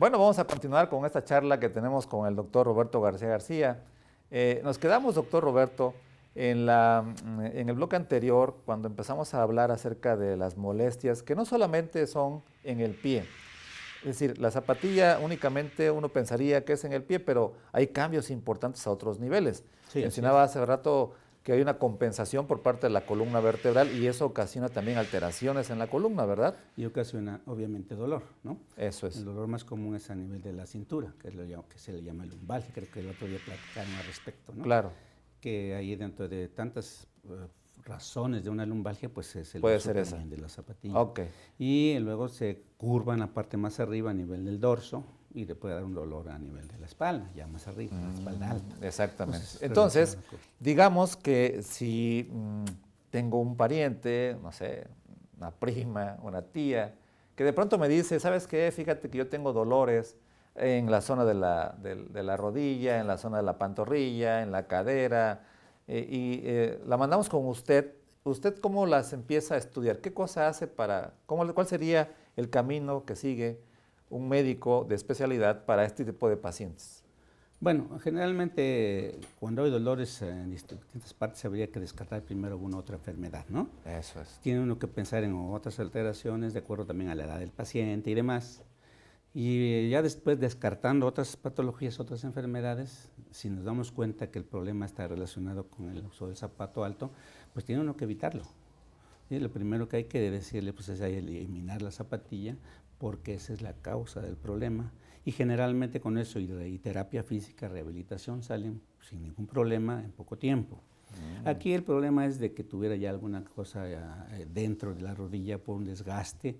Bueno, vamos a continuar con esta charla que tenemos con el doctor Roberto García García. Eh, nos quedamos, doctor Roberto, en, la, en el bloque anterior, cuando empezamos a hablar acerca de las molestias, que no solamente son en el pie, es decir, la zapatilla únicamente uno pensaría que es en el pie, pero hay cambios importantes a otros niveles. Mencionaba hace rato que hay una compensación por parte de la columna vertebral y eso ocasiona también alteraciones en la columna, ¿verdad? Y ocasiona obviamente dolor, ¿no? Eso es. El dolor más común es a nivel de la cintura, que, es lo que se le llama lumbalgia, creo que el otro día platicaron al respecto, ¿no? Claro. Que ahí dentro de tantas eh, razones de una lumbalgia, pues es el Puede ser esa. de la zapatilla. Ok. Y luego se curva en la parte más arriba a nivel del dorso, y le puede dar un dolor a nivel de la espalda, ya más arriba, la espalda mm, alta. Exactamente. Entonces, digamos que si mm, tengo un pariente, no sé, una prima, una tía, que de pronto me dice, ¿sabes qué? Fíjate que yo tengo dolores en la zona de la, de, la rodilla, en la zona de la pantorrilla, en la cadera, eh, y eh, la mandamos con usted. ¿Usted cómo las empieza a estudiar? ¿Qué cosa hace para, cómo, cuál sería el camino que sigue un médico de especialidad para este tipo de pacientes? Bueno, generalmente cuando hay dolores en distintas partes habría que descartar primero alguna otra enfermedad, ¿no? Eso es. Tiene uno que pensar en otras alteraciones de acuerdo también a la edad del paciente y demás. Y ya después descartando otras patologías, otras enfermedades, si nos damos cuenta que el problema está relacionado con el uso del zapato alto, pues tiene uno que evitarlo. Y lo primero que hay que decirle pues, es eliminar la zapatilla porque esa es la causa del problema. Y generalmente con eso y, terapia física, rehabilitación salen sin ningún problema en poco tiempo. Mm. Aquí el problema es de que tuviera ya alguna cosa eh, dentro de la rodilla por un desgaste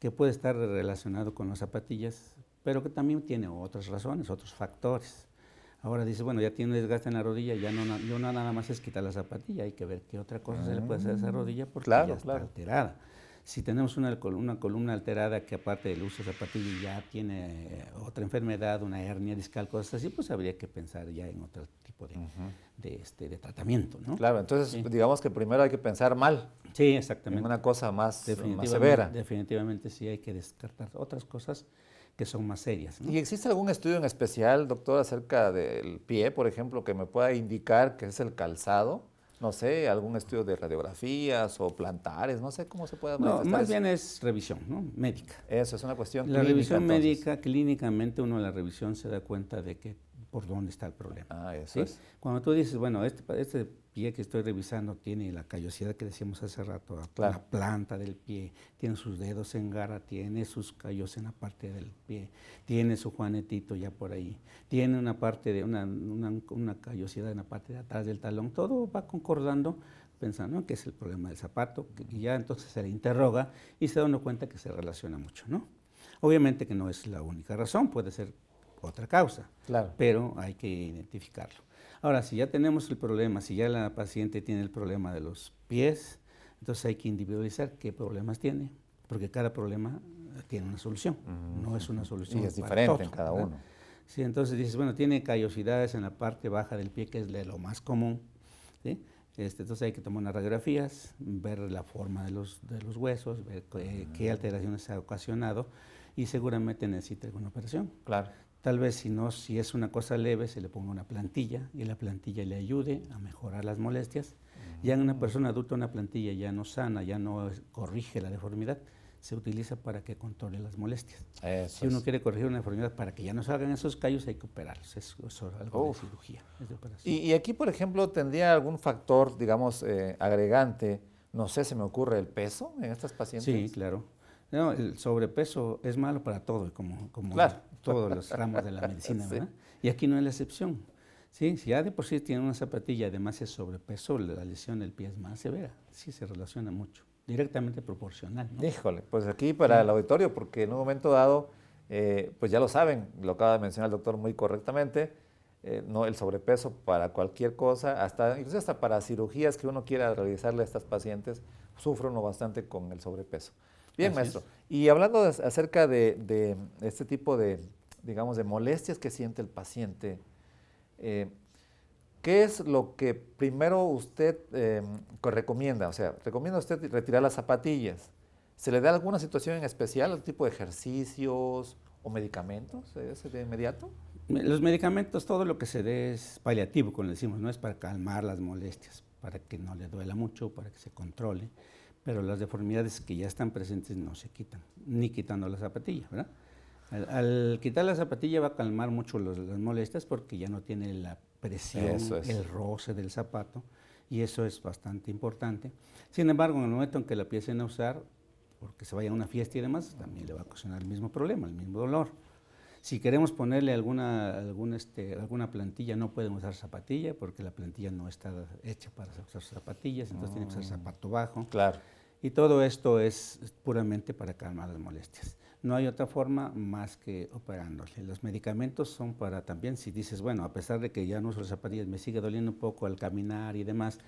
que puede estar relacionado con las zapatillas, pero que también tiene otras razones, otros factores. Ahora dice, bueno, ya tiene un desgaste en la rodilla, ya no, yo nada más es quitar la zapatilla, hay que ver qué otra cosa se le puede hacer a esa mm. rodilla porque ya está alterada. Si tenemos una, una, columna alterada que aparte del uso de zapatillas ya tiene otra enfermedad, una hernia discal, cosas así, pues habría que pensar ya en otro tipo de, de, este, de tratamiento, ¿no? Claro, entonces digamos que primero hay que pensar mal. Sí, exactamente. En una cosa más, más severa. Definitivamente sí hay que descartar otras cosas que son más serias. ¿Y existe algún estudio en especial, doctor, acerca del pie, por ejemplo, que me pueda indicar que es el calzado? No sé, algún estudio de radiografías o plantares, no sé cómo se puede No, más bien es revisión, ¿no? Médica. Eso es una cuestión La revisión médica, clínicamente uno en la revisión se da cuenta de que por dónde está el problema. Ah, eso es. Cuando tú dices, bueno, este, este pie que estoy revisando tiene la callosidad que decíamos hace rato, la planta del pie, tiene sus dedos en garra, tiene sus callos en la parte del pie, tiene su juanetito ya por ahí, tiene una parte de una, una, callosidad en la parte de atrás del talón, todo va concordando pensando que es el problema del zapato, y ya entonces se le interroga y se da uno cuenta que se relaciona mucho, ¿no? Obviamente que no es la única razón, puede ser otra causa, claro. pero hay que identificarlo. Ahora, si ya tenemos el problema, si ya la paciente tiene el problema de los pies, entonces hay que individualizar qué problemas tiene, porque cada problema tiene una solución, no es una solución. Y es diferente en cada uno. Sí, entonces dices, bueno, tiene callosidades en la parte baja del pie, que es lo más común. ¿sí? Este, entonces hay que tomar unas radiografías, ver la forma de los, de los huesos, ver qué, alteraciones ha ocasionado y seguramente necesita alguna operación. Claro. Tal vez si no, si es una cosa leve, se le ponga una plantilla y la plantilla le ayude a mejorar las molestias. Ya en una mm. persona adulta una plantilla ya no sana, ya no corrige la deformidad, se utiliza para que controle las molestias. si uno quiere corregir una deformidad para que ya no salgan esos callos, hay que operarlos. Es, algo de cirugía. y, aquí, por ejemplo, tendría algún factor, digamos, eh, agregante, no sé, se me ocurre el peso en estas pacientes. Sí, claro. No, el sobrepeso es malo para todo, como, como todos los ramos de la medicina, ¿verdad? Y aquí no es la excepción. ¿sí? Si ya de por sí tiene una zapatilla y además es sobrepeso, la lesión del pie es más severa. Sí, se relaciona mucho, directamente proporcional. ¿no? Híjole, pues aquí para el auditorio, porque en un momento dado, eh, pues ya lo saben, lo acaba de mencionar el doctor muy correctamente, eh, no el sobrepeso para cualquier cosa, hasta incluso hasta para cirugías que uno quiera realizarle a estas pacientes, sufre uno bastante con el sobrepeso. Bien, maestro. Y hablando acerca de, este tipo de, digamos, de molestias que siente el paciente, eh, ¿qué es lo que primero usted eh, recomienda? O sea, ¿recomienda usted retirar las zapatillas? ¿Se le da alguna situación en especial, algún tipo de ejercicios ¿O medicamentos ese de inmediato? Los medicamentos, todo lo que se dé es paliativo, como decimos, no es para calmar las molestias, para que no le duela mucho, para que se controle, pero las deformidades que ya están presentes no se quitan, ni quitando la zapatilla, ¿verdad? Al, quitar la zapatilla va a calmar mucho las molestias porque ya no tiene la presión, el roce del zapato, y eso es bastante importante. Sin embargo, en el momento en que la empiecen a usar, porque se vaya a una fiesta y demás, también le va a ocasionar el mismo problema, el mismo dolor. Si queremos ponerle alguna, alguna, este, alguna plantilla, no pueden usar zapatilla porque la plantilla no está hecha para usar zapatillas, entonces tiene que usar mm. zapato bajo. Claro. Y todo esto es puramente para calmar las molestias. No hay otra forma más que operándole. Los medicamentos son para también, si dices, bueno, a pesar de que ya no uso las zapatillas, me sigue doliendo un poco al caminar y demás,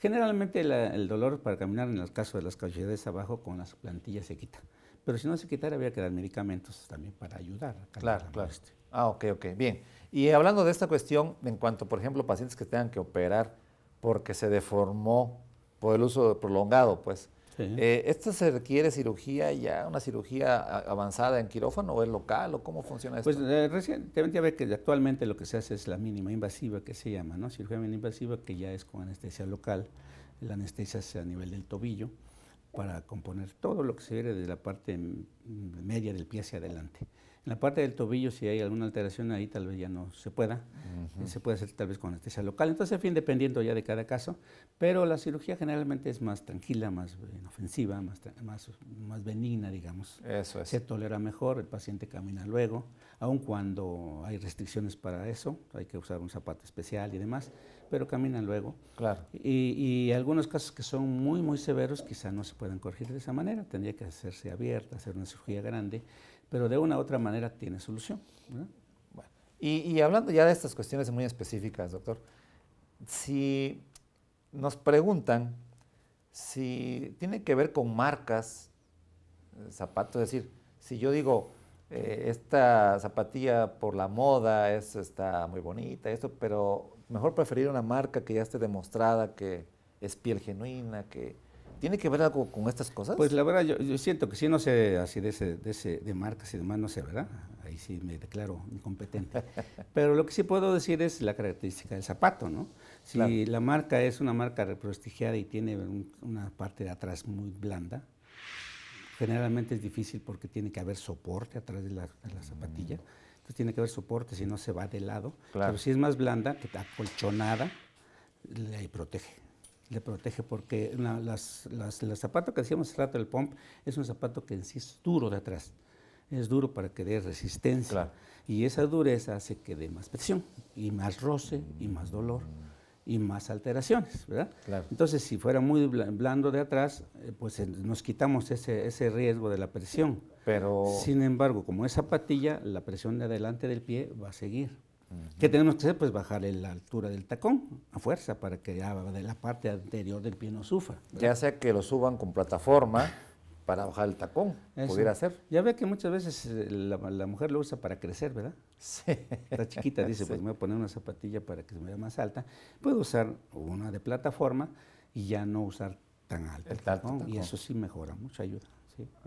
Generalmente el dolor para caminar en el caso de las cavidades abajo con las plantillas se quita. Pero si no se quitara había que dar medicamentos también para ayudar a Claro, claro. Ah, ok, ok. Bien. Y hablando de esta cuestión, en cuanto, por ejemplo, pacientes que tengan que operar porque se deformó por el uso prolongado, pues, eh, ¿Esto se requiere cirugía ya, una cirugía avanzada en quirófano o es local o cómo funciona esto? Pues eh, recientemente ya ve que actualmente lo que se hace es la mínima invasiva que se llama, ¿no? Cirugía mínima invasiva que ya es con anestesia local, la anestesia es a nivel del tobillo para componer todo lo que se ve desde la parte media del pie hacia adelante. En la parte del tobillo, si hay alguna alteración ahí, tal vez ya no se pueda. Se puede hacer tal vez con anestesia local. Entonces, en fin, dependiendo ya de cada caso. Pero la cirugía generalmente es más tranquila, más inofensiva, más, más, más benigna, digamos. Eso es. Se tolera mejor, el paciente camina luego. Aun cuando hay restricciones para eso, hay que usar un zapato especial y demás, pero caminan luego. Claro. Y, y algunos casos que son muy, muy severos, quizá no se puedan corregir de esa manera. Tendría que hacerse abierta, hacer una cirugía grande pero de una u otra manera tiene solución. y, hablando ya de estas cuestiones muy específicas, doctor, si nos preguntan si tiene que ver con marcas, eh, zapatos, es decir, si yo digo, eh, esta zapatilla por la moda es, está muy bonita, esto, pero mejor preferir una marca que ya esté demostrada que es piel genuina, que ¿Tiene que ver algo con estas cosas? Pues la verdad, yo, siento que si no sé así de, ese, de, ese, de marcas y demás, no sé, ¿verdad? Ahí sí me declaro incompetente. Pero lo que sí puedo decir es la característica del zapato, ¿no? Si la marca es una marca represtigiada y tiene una parte de atrás muy blanda, generalmente es difícil porque tiene que haber soporte atrás de la, zapatilla. Mm. Entonces tiene que haber soporte, si no se va de lado. Pero si es más blanda, que está acolchonada, le protege le protege porque las, el zapato que decíamos hace rato, el pump, es un zapato que en sí es duro de atrás. Es duro para que dé resistencia. Y esa dureza hace que dé más presión, y más roce, y más dolor, y más alteraciones, ¿verdad? Entonces, si fuera muy blando de atrás, eh, pues eh, nos quitamos ese, ese riesgo de la presión. Pero... Sin embargo, como es zapatilla, la presión de adelante del pie va a seguir. ¿Qué tenemos que hacer? Pues bajar la altura del tacón a fuerza para que ya de la parte anterior del pie no sufra. Ya sea que lo suban con plataforma para bajar el tacón, pudiera ser. Ya ve que muchas veces eh, la, mujer lo usa para crecer, ¿verdad? Sí. Está chiquita, dice, pues me voy a poner una zapatilla para que se me vea más alta. Puedo usar una de plataforma y ya no usar tan alto el, tacón, Y eso sí mejora, mucha ayuda.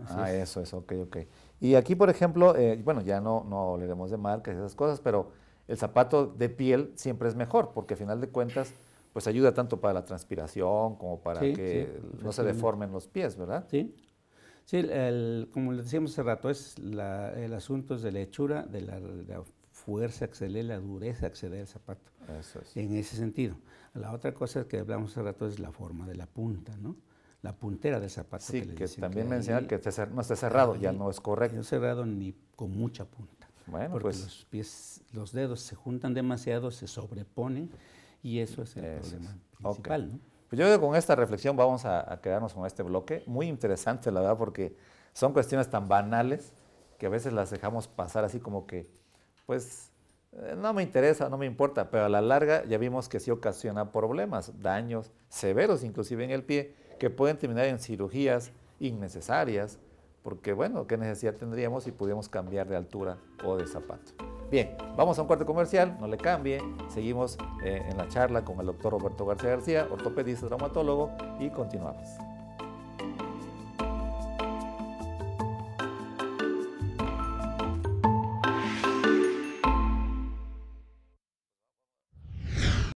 ah, eso es, ok, ok. Y aquí, por ejemplo, eh, bueno, ya no, no hablaremos de marcas y esas cosas, pero el zapato de piel siempre es mejor, porque al final de cuentas, pues ayuda tanto para la transpiración como para que no se deformen los pies, ¿verdad? Sí. Sí, como le decíamos hace rato, es el asunto es de la hechura, de la, fuerza que se lee, la dureza que se da el zapato. Eso es. En ese sentido. La otra cosa que hablamos hace rato es la forma de la punta, ¿no? La puntera del zapato. Sí, que, también menciona que no esté cerrado, ya no es correcto. No cerrado ni con mucha punta. Bueno, porque pues. los pies, los dedos se juntan demasiado, se sobreponen y eso es el problema principal. ¿no? Pues yo creo que con esta reflexión vamos a, quedarnos con este bloque. Muy interesante, la verdad, porque son cuestiones tan banales que a veces las dejamos pasar así como que, pues, eh, no me interesa, no me importa, pero a la larga ya vimos que sí ocasiona problemas, daños severos inclusive en el pie, que pueden terminar en cirugías innecesarias porque bueno, ¿qué necesidad tendríamos si pudiéramos cambiar de altura o de zapato? Bien, vamos a un cuarto comercial, no le cambie, seguimos eh, en la charla con el doctor Roberto García García, ortopedista, traumatólogo, y continuamos.